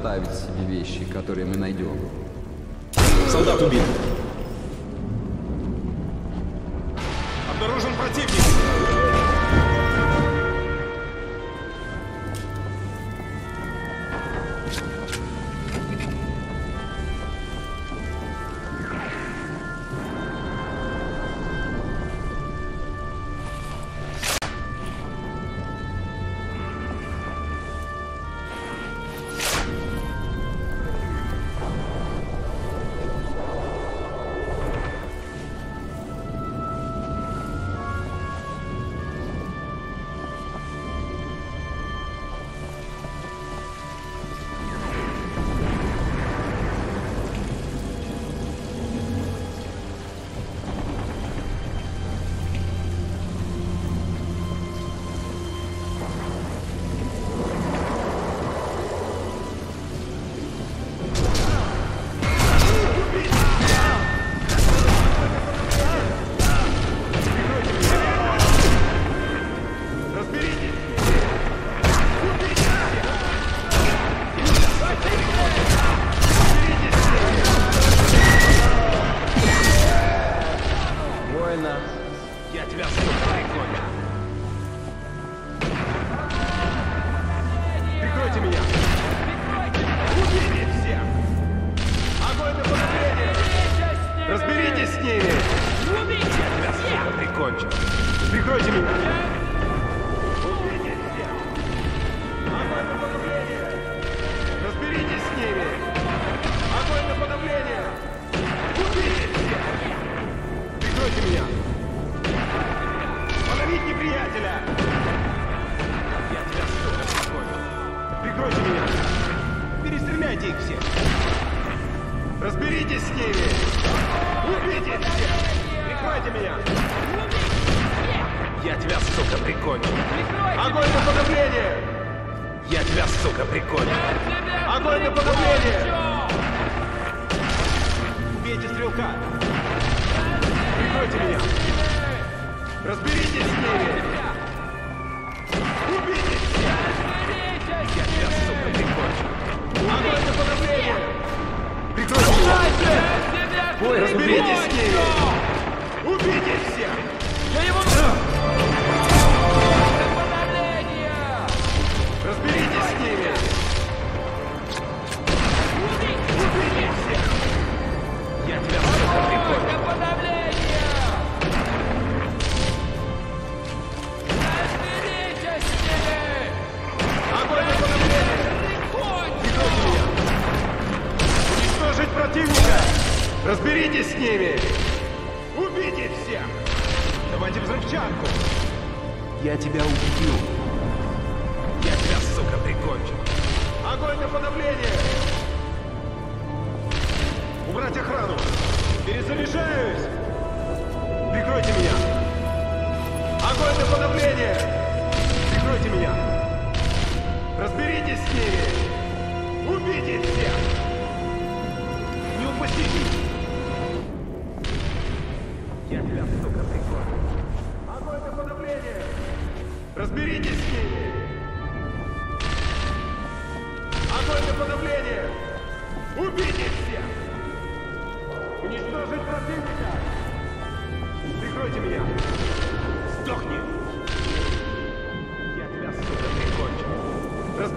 оставить себе вещи, которые мы найдем. Солдат убит. Берегитесь!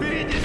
Берегись!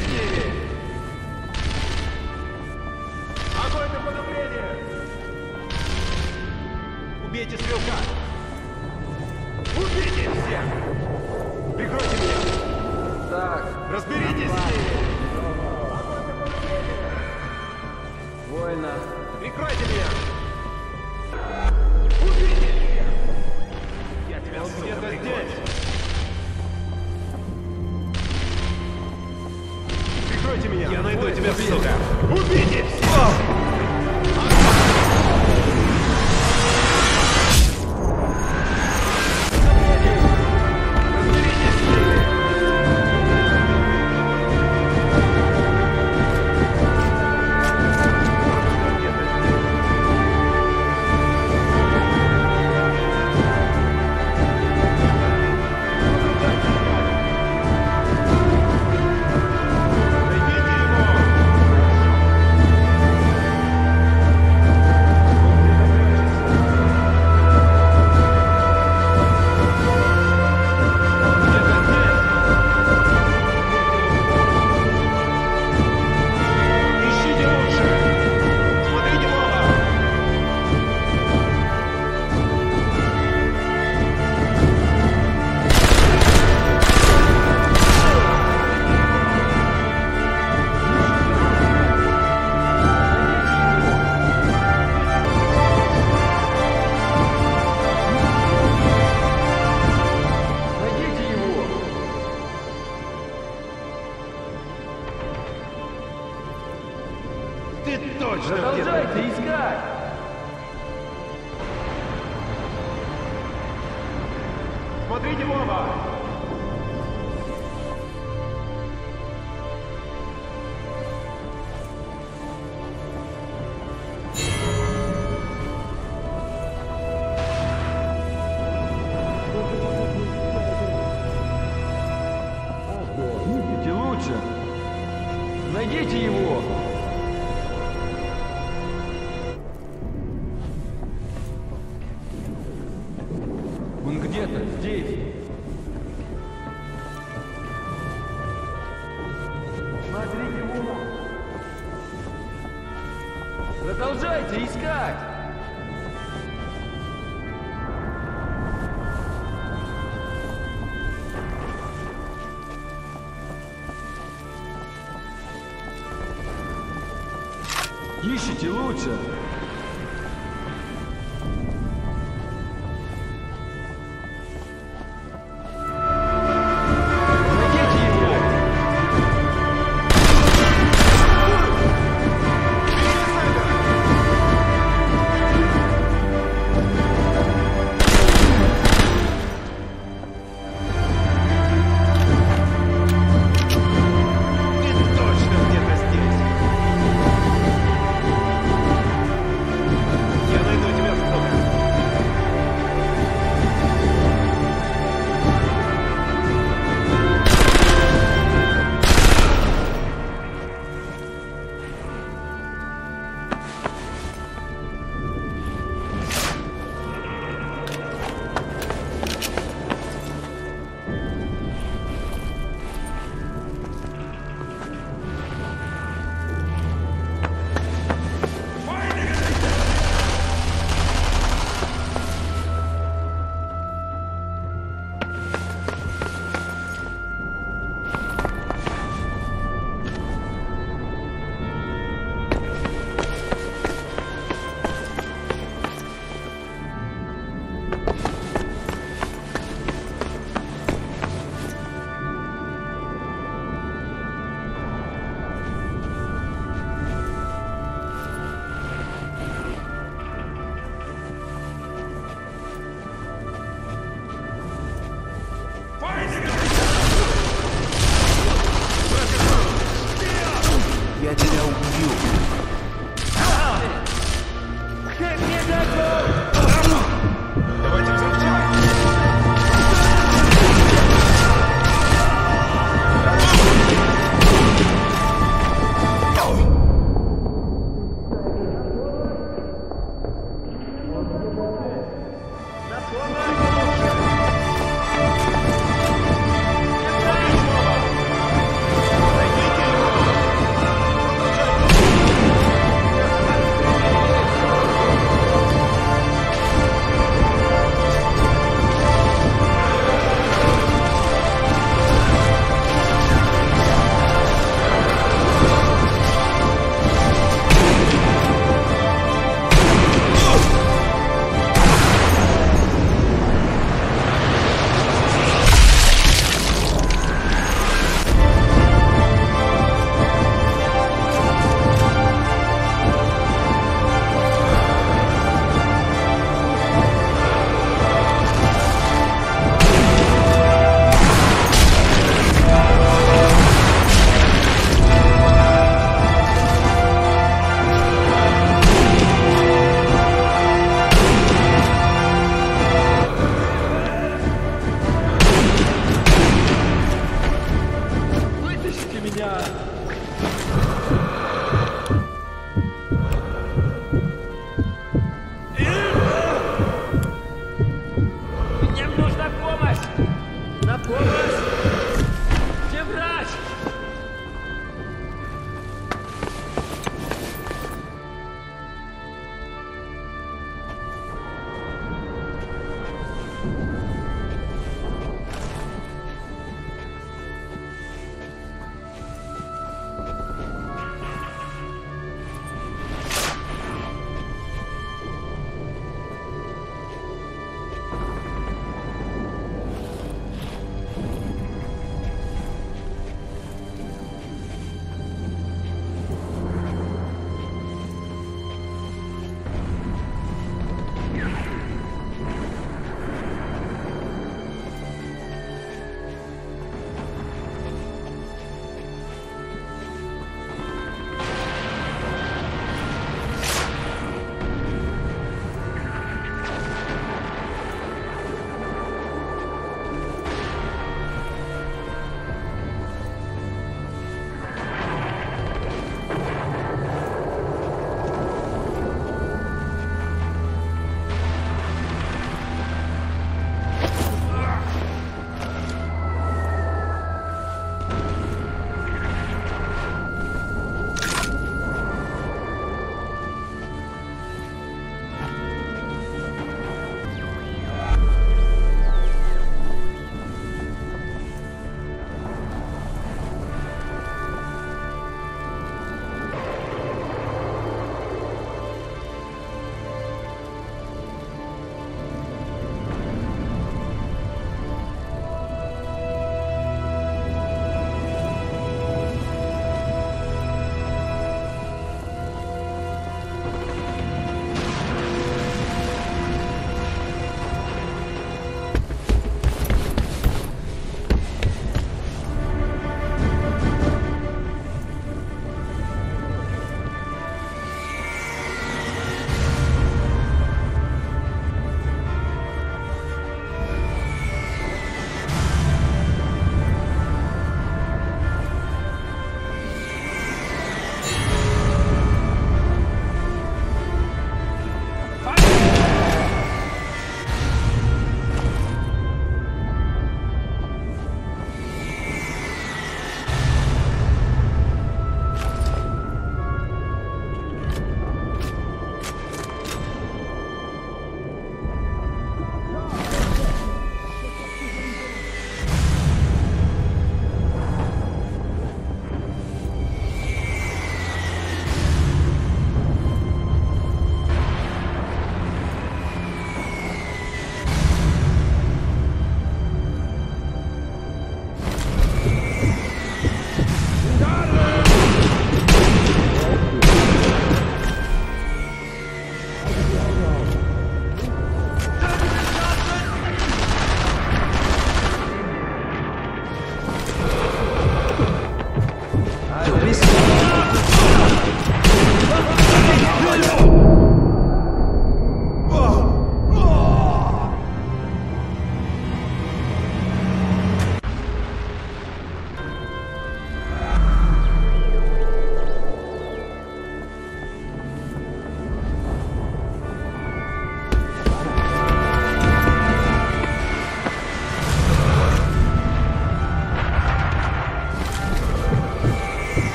是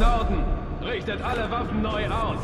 Norden. Richtet alle Waffen neu aus.